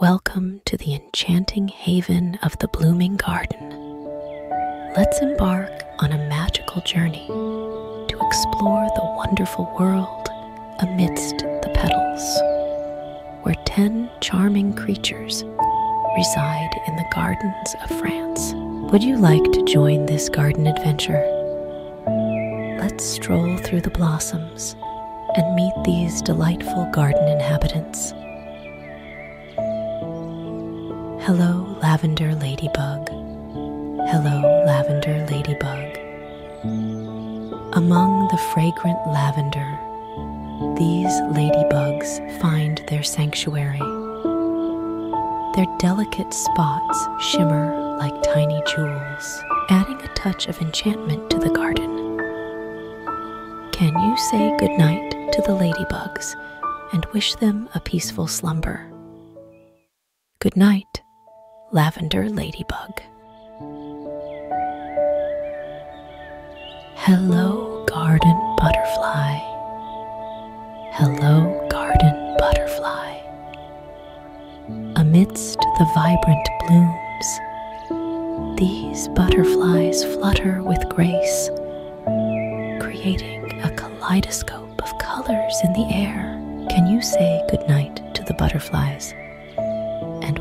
Welcome to the enchanting haven of the blooming garden. Let's embark on a magical journey to explore the wonderful world amidst the petals, where 10 charming creatures reside in the gardens of France. Would you like to join this garden adventure? Let's stroll through the blossoms and meet these delightful garden inhabitants. Hello, lavender ladybug. Hello, lavender ladybug. Among the fragrant lavender, these ladybugs find their sanctuary. Their delicate spots shimmer like tiny jewels, adding a touch of enchantment to the garden. Can you say goodnight to the ladybugs and wish them a peaceful slumber? Good night, Lavender Ladybug. Hello, garden butterfly. Hello, garden butterfly. Amidst the vibrant blooms, these butterflies flutter with grace, creating a kaleidoscope of colors in the air. Can you say goodnight to the butterflies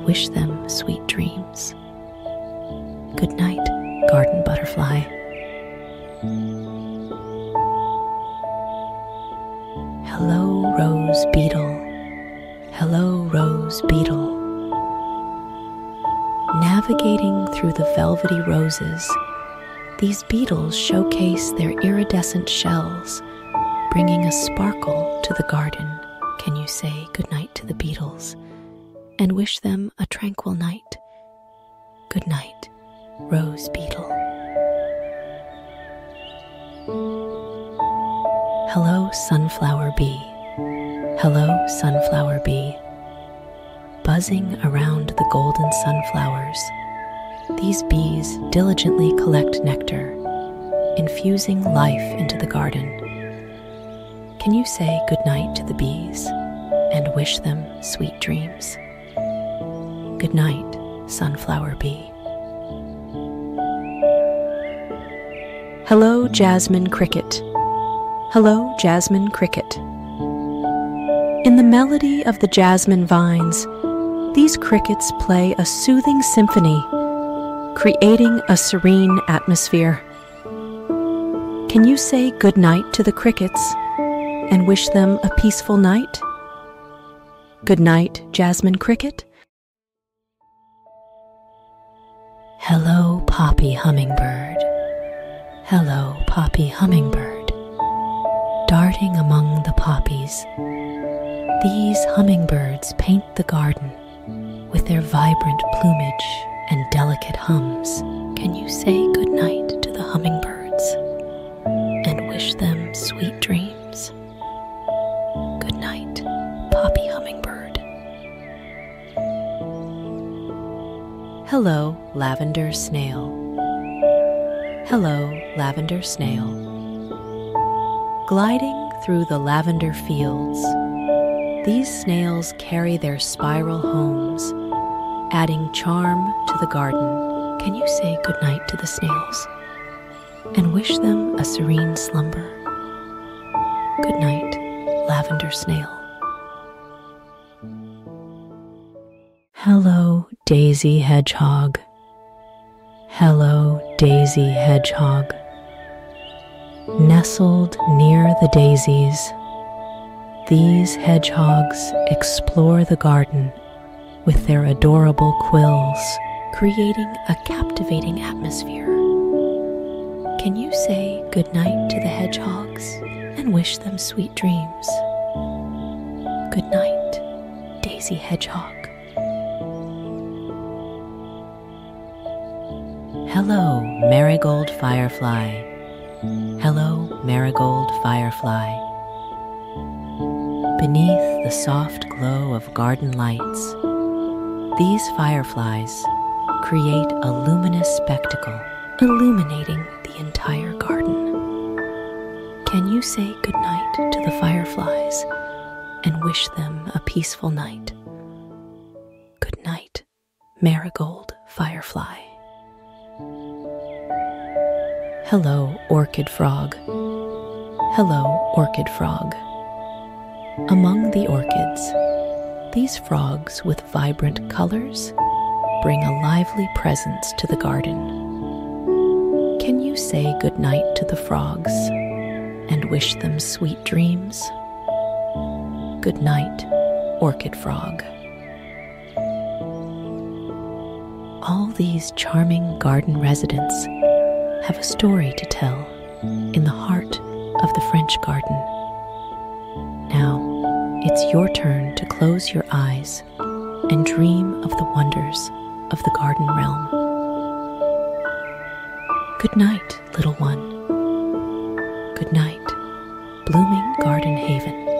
wish them sweet dreams? Good night, garden butterfly. Hello, rose beetle. Hello, rose beetle. Navigating through the velvety roses, these beetles showcase their iridescent shells, bringing a sparkle to the garden. Can you say goodnight to the beetles and wish them a tranquil night? Good night, rose beetle. Hello, sunflower bee. Hello, sunflower bee. Buzzing around the golden sunflowers, these bees diligently collect nectar, infusing life into the garden. Can you say goodnight to the bees and wish them sweet dreams? Good night, sunflower bee. Hello, Jasmine Cricket. Hello, Jasmine Cricket. In the melody of the jasmine vines, these crickets play a soothing symphony, creating a serene atmosphere. Can you say good night to the crickets and wish them a peaceful night? Good night, Jasmine Cricket. Hello, Poppy Hummingbird. Hello, Poppy Hummingbird. Darting among the poppies, these hummingbirds paint the garden with their vibrant plumage and delicate hums. Can you say goodnight to the hummingbirds and wish them sweet dreams? Hello, Lavender Snail. Hello, Lavender Snail. Gliding through the lavender fields, these snails carry their spiral homes, adding charm to the garden. Can you say goodnight to the snails and wish them a serene slumber? Good night, Lavender Snail. Hello, Daisy Hedgehog. Hello, Daisy Hedgehog. Nestled near the daisies, these hedgehogs explore the garden with their adorable quills, creating a captivating atmosphere. Can you say goodnight to the hedgehogs and wish them sweet dreams? Good night, Daisy Hedgehog. Hello, Marigold Firefly. Hello, Marigold Firefly. Beneath the soft glow of garden lights, these fireflies create a luminous spectacle, illuminating the entire garden. Can you say goodnight to the fireflies and wish them a peaceful night? Good marigold firefly. Hello, orchid frog. Hello, orchid frog. Among the orchids, these frogs with vibrant colors bring a lively presence to the garden. Can you say good night to the frogs and wish them sweet dreams? Good night, orchid frog. All these charming garden residents have a story to tell in the heart of the French garden. Now, it's your turn to close your eyes and dream of the wonders of the garden realm. Good night, little one. Good night, blooming garden haven.